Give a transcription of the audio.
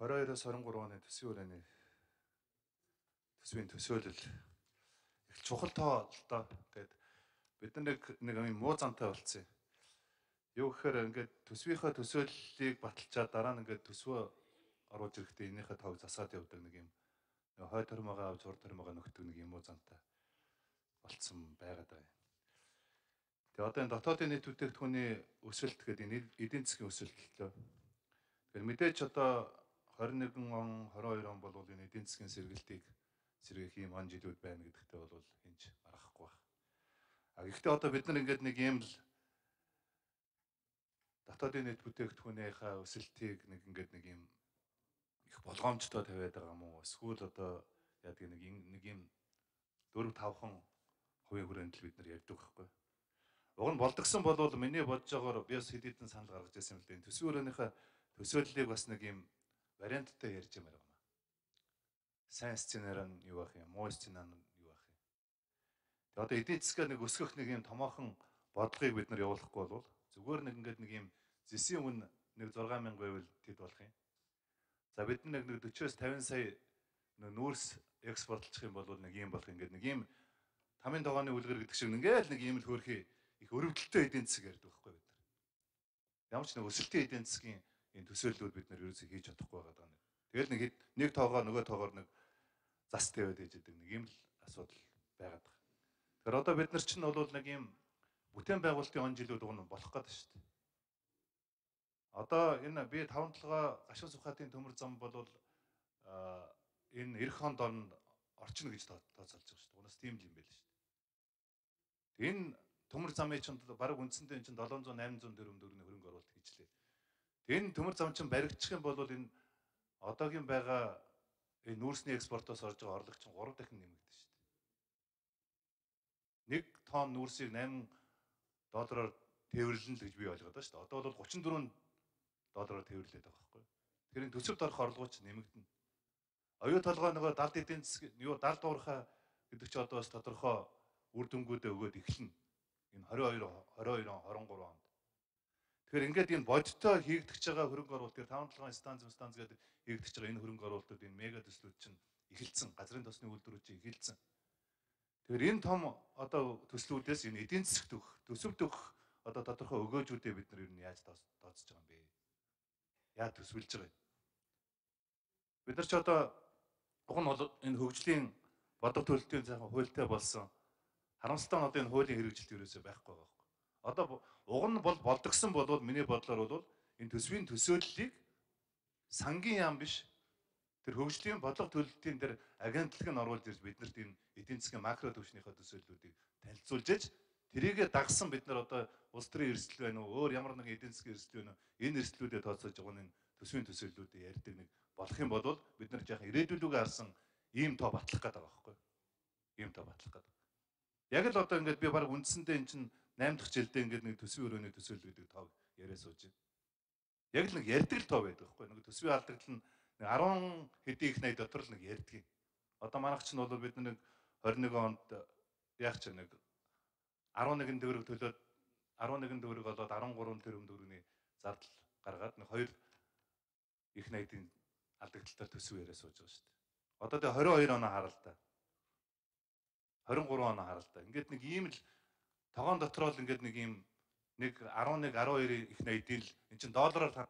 22-оос 23 оны төсвийн хүрээний төсвийн төсөөлөл их чухал тоо л доо гэд бид нар нэг нэг юм муу зантай болцсон. Юу гэхээр ингээд төсвийнхаа төсөөллийг баталчаад дараа нь ингээд төсвөө оруулж ирэхдээ энийхээ тоог засаад явдаг нэг юм хой тормоогоо авч хур тормоогоо нөхдөг нэг юм уу зантай болцсон байгаад байна. Тэгээ одоо энэ дотоодын нийт бүтээгдэхүүний өсөлт гэдэг энэ эдийн засгийн өсөлт лөө. Тэгэхээр мэдээж одоо 21 он 22 он бол энэ эдийн засгийн сэргэлтийг сэргээх юм он жилүүд байна гэдэгтээ бол хинч аргахгүй байна. А гэхдээ одоо бид нар ингээд нэг юм л дотоодын нийт бүтээгдэхүүнийхаа өсөлтийг нэг ингээд нэг юм их болгоомжтой тавиад байгаа уу? Эсвэл одоо яадаг нэг нэг юм 4 5хан хувийн хүрээнд л бид нар ярьдаг байхгүй. Уг нь болдгсон болвол миний бодож байгаагаар би бас хэд хэдэн санал гаргаж ирсэн юм л дээ. Төсвийн өрөөнийхөө төсөөллийг бас нэг юм варианттай ярьж юмар байна. Сайн сценаар нь юу байх юм, муу сценаар нь юу байх юм. Тэгээ одоо эдийн засгаа нэг өсгөх нэг юм томоохон бодлогыг бид нар явуулахгүй бол зүгээр нэг ингээд нэг юм зэсийн үн нэг 6000 байвал тэд болох юм. За бид нэг 40-оос 50 сая нүүрс экспортлчих юм бол нэг юм болох ингээд нэг юм тамийн тогооны үлгэр гэдэг шиг ингээл нэг юм л хөөрхий их өрөвдөлтөй эдийн засаг ярьдаг байхгүй бид нар. Ямар ч нэг өсөлтийн эдийн засгийн энэ төсөөллүүд бид нар ерөөсөө хийж чадахгүй байгаа даа. Тэгэл нэг нэг тоогоо нөгөө тоогоор нэг зас тавиад ээж идэг нэг юм л асуудал байгаад байгаа. Тэгэхээр одоо бид нар чинь бол нэг юм бүтээн байгуулалтын он жилүүд уг нь болох гэдэг шүү дээ. Одоо энэ би 5 толгой гашуун сухатын төмөр зам бол энэ эх хонд оронд орчно гэж тооцоолж байгаа шүү дээ. Унаас тийм л юм байл шүү дээ. Энэ төмөр замын чинь баг үндсэндээ чинь 700 800 төгрөм төгрөгийн хөрөнгө оруулалт хийжлээ. Энэ төмөр зам чинь баригдчих юм бол энэ одоогийн байгаа энэ нүүрсний экспортоос орж байгаа орлого чинь 3 дахин нэмэгдэн шүү дээ. 1 тонн нүүрсийг 8 доллараар тээвэрлэн л гэж би ойлгоод байна шүү дээ. Одоо бол 34 доллараар тээвэрлээд байгаа байхгүй. Энэ төсөвт орох орлого чинь нэмэгдэнэ. Оюу толгой нөгөө далд эдийн засаг юу далд уурхаа гэдэг чи одоо бас тодорхой үр дүнгуудээ өгөөд эхэлнэ. Энэ 22 22 23 онд. Тэгэхээр ингээд энэ бодиттой хийгдэж байгаа хөрөнгө оруулалт тэр 5 7 станц станц гэдэг хийгдэж байгаа энэ хөрөнгө оруулалтууд энэ мега төслүүд чинь эхэлсэн. Газрын тосны үйлдвэрүүд чинь эхэлсэн. Тэгэхээр энэ том одоо төслүүдээс энэ эдийн засагт өгөх, төсөвт өгөх одоо тодорхой өгөөжүүдээ бид нар ер нь яаж тооцож байгаа юм бэ? Яаж төсвөлж байгаа юм? Бид нар ч одоо уг нь бол энэ хөгжлийн бодлого төлөлтийн сайхан хуультай болсон харамсалтай нь одоо энэ хуулийн хэрэгжилт ерөөсөй байхгүй байгаа Одоо уг нь бол болдгсон болвол миний бодлоор бол энэ төсвийн төсөөллийг сангийн яам биш тэр хөгжлийн бодлого төлөлтийн тэр агентлаг нь оруулж ирж биднэрт энэ эдийн засгийн макро төвшнийхөө төсөөллүүдийг танилцуулж ээж тэрийгэ дагсан бид нар одоо улс төрийн эрсдэл байна уу өөр ямар нэгэн эдийн засгийн эрсдэл байна уу энэ эрсдлүүдэд тооцоож байгаа нь төсвийн төсөөллүүдийг ярьдаг нэг болох юм бол бид нар жаахан ирээдүйлүүгээ харсан ийм тоо батлах гэдэг байгаа байхгүй ийм тоо батлах гэдэг. Яг л одоо ингээд би баг үндсэндээ эн чинь 8 дахь жилдээ ингээд нэг төсвийн өрөөний төсөөлөл гэдэг тоо яриа сууж байна. Яг л нэг ярьдаг л тоо байдаг байхгүй нэг төсвийн алдагдал нь 10 хэдийн их найд дотор л нэг ярьдаг. Одоо манайх ч нь бол бид нэг 21 онд яг ч нэг 11 төгрөг төлөөд 11 төгрөг болоод 13 тэрбум төгрөгийн зардал гаргаад нэг хоёр их найдын алдагдaltaар төсөв яриа сууж байгаа шүү дээ. Одоо тэгээ 22 оноо хараа л да. 23 оноо хараа л да. Ингээд нэг ийм л тогоон дотроо л ингээд нэг юм нэг 11 12 их найдын л эн чин доллараар